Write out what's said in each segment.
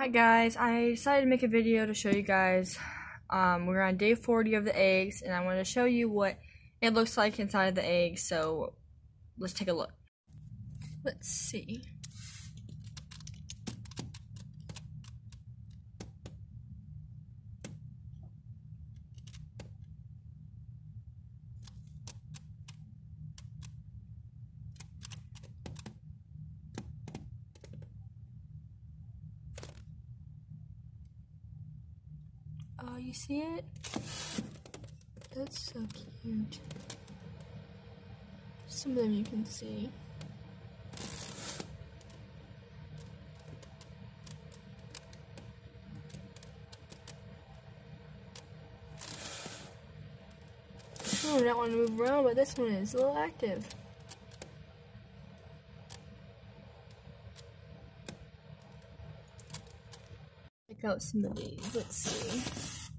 Alright guys, I decided to make a video to show you guys. Um, we're on day 40 of the eggs and I want to show you what it looks like inside of the egg. So let's take a look. Let's see. Oh, you see it? That's so cute. Some of them you can see. Oh, that one move around, but this one is a little active. Out some of these. Let's see.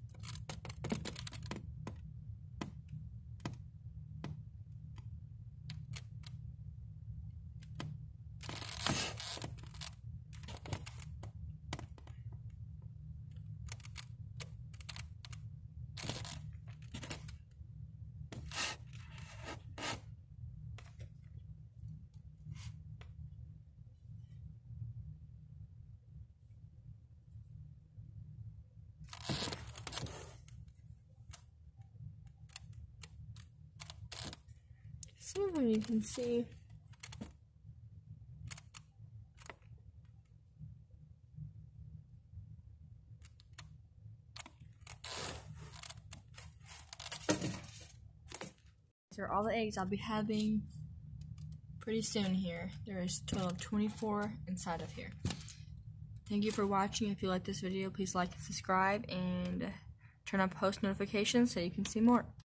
Some of them you can see. These are all the eggs I'll be having pretty soon here. There is total of 24 inside of here. Thank you for watching. If you like this video, please like and subscribe and turn on post notifications so you can see more.